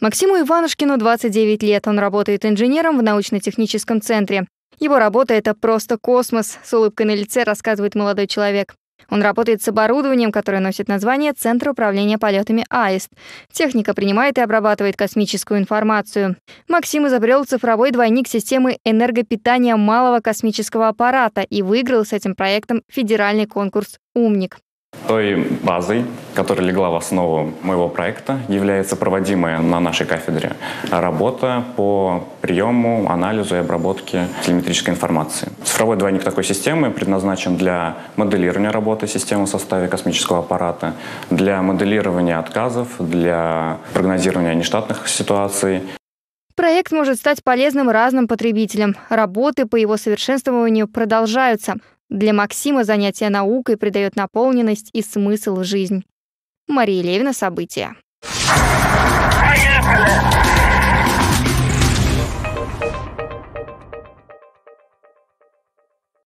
Максиму Иванушкину 29 лет. Он работает инженером в научно-техническом центре. Его работа — это просто космос, с улыбкой на лице рассказывает молодой человек. Он работает с оборудованием, которое носит название Центр управления полетами АИСТ. Техника принимает и обрабатывает космическую информацию. Максим изобрел цифровой двойник системы энергопитания малого космического аппарата и выиграл с этим проектом федеральный конкурс «Умник». Той базой, которая легла в основу моего проекта, является проводимая на нашей кафедре работа по приему, анализу и обработке телеметрической информации. Цифровой двойник такой системы предназначен для моделирования работы системы в составе космического аппарата, для моделирования отказов, для прогнозирования нештатных ситуаций, Проект может стать полезным разным потребителям. Работы по его совершенствованию продолжаются. Для Максима занятие наукой придает наполненность и смысл в жизнь. Мария Левина, события.